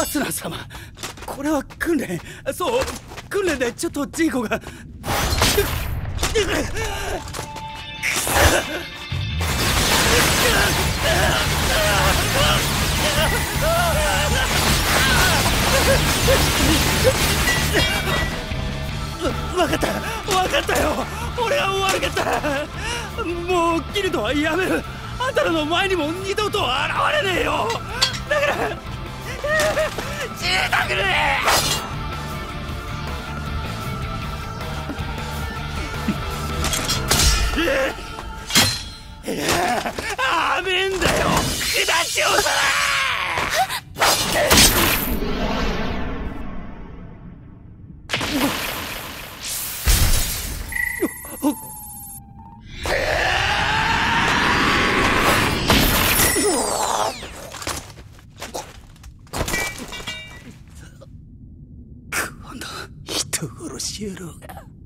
アスナ様。これは訓練。そう訓練でちょっとジーコが。わかった。わかったよ。俺は悪かった。もうギルドはやめる。あんたらの前にも二度と現れねえよ。あめんだよ下ちをさこの人殺し野郎が。